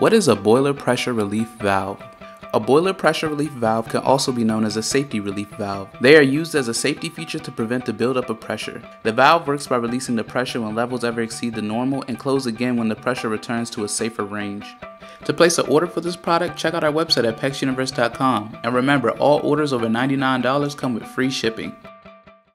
What is a boiler pressure relief valve? A boiler pressure relief valve can also be known as a safety relief valve. They are used as a safety feature to prevent the buildup of pressure. The valve works by releasing the pressure when levels ever exceed the normal and close again when the pressure returns to a safer range. To place an order for this product, check out our website at pexuniverse.com. And remember, all orders over $99 come with free shipping.